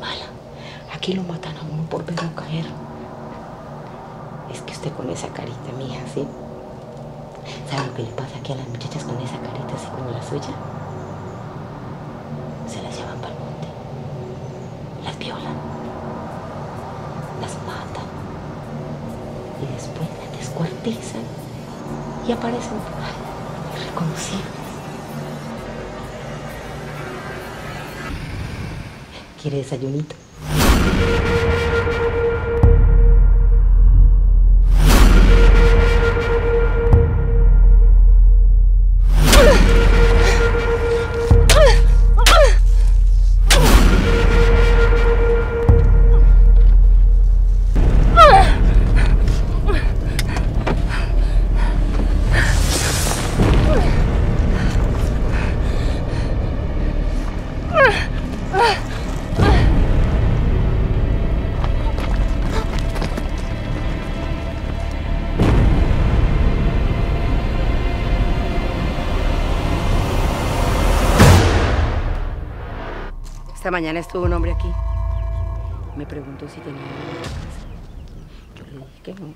mala. Aquí lo matan a uno por verlo caer. Es que usted con esa carita, mija, ¿sí? ¿Sabe lo que le pasa aquí a las muchachas con esa carita así como la suya? Se las llevan para el monte. Las violan. Las matan. Y después las descuartizan. Y aparecen irreconocibles. ¿Quiere desayunito? Esta mañana estuvo un hombre aquí. Me preguntó si tenía. Yo le dije que no.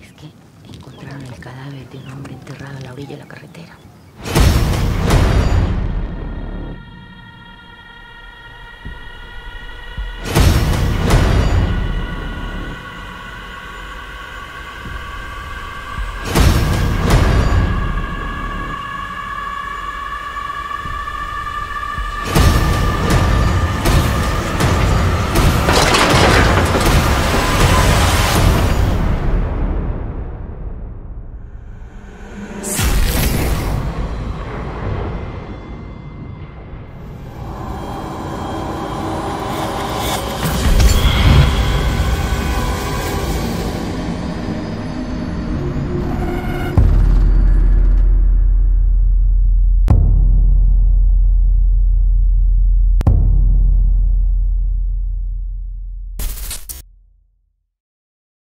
Es que encontraron el cadáver de un hombre enterrado a la orilla de la carretera.